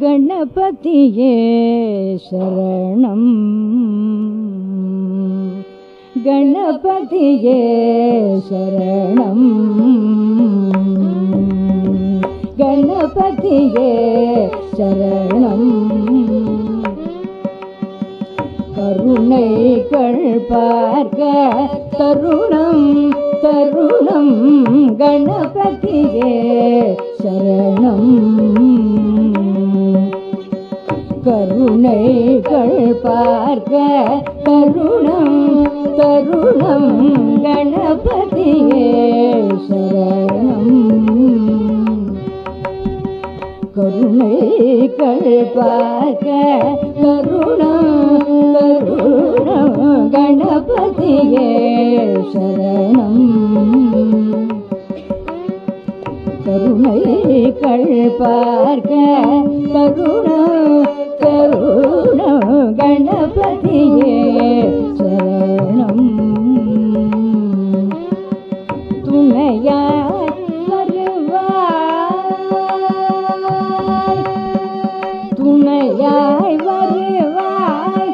गणपतिये शरणम् गणपतिये शरणम् गणपतिये शरणम् கருணைகள் பார்க்க தருணம் தருணம் கணபதியே சரணம் கருணைகள் பார்க்க கருணம் கருணம் கணபதியே சரணம். கருணைகள் பார்க்க கருணம் கருணம் கணபதியே சரணம். கருணைகள் பார்க்க கருணம் கருணம் கணபதியே சரணம் துணையாய் வருவாய் துணையாய் வருவாய்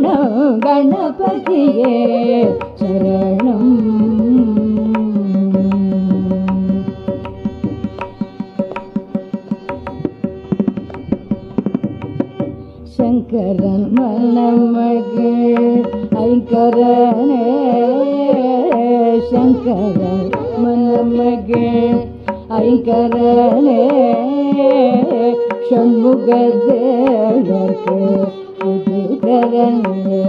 சரணம் கணபதியே சரணம் சங்கரன் மன்னமகு ஐங்கரனே சங்கரன் மன்னமகு ஐங்கரனே சண்முகதேவர்க்கு புதுகரனே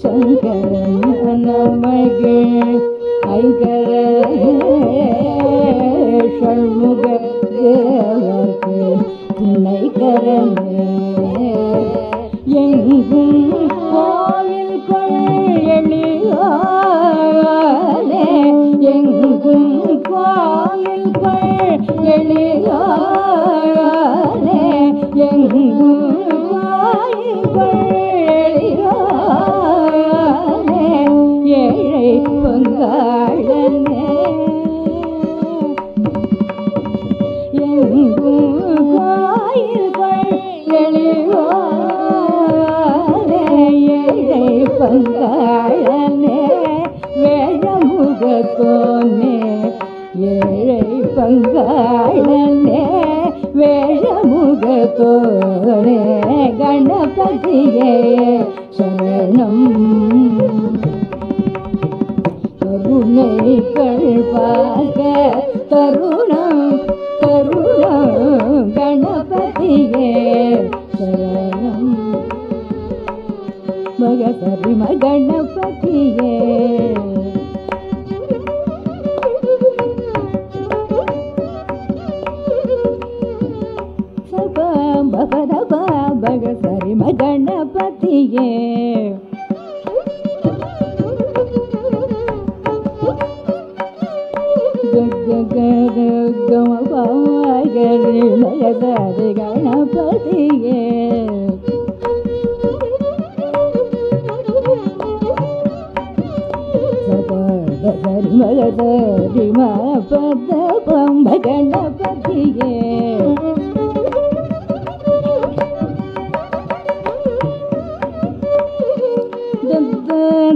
சங்கரன் மணமகள் ஐங்கரனே சண்முகதேவர்க்கு துணைகரனே எங்கும் பங்காளனே எங்கும் கோயில்கள் ஏழை பங்காளனே वेणगतो गणपतिये शरणं. तरुण तरुण तरुण गणपति ये शरण भगपतिमा गणपति சரணம் மகசரிம கணபதியே சபா பகசரிம கணபதியே கணபதியே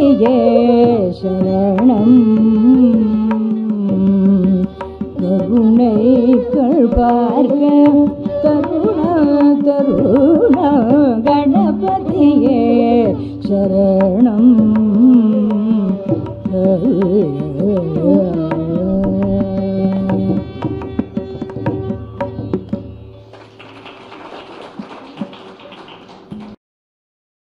கணபதியே சரணம். கருணைகள் பார்க்க தருண தருண கணபதியே சரணம். Oh,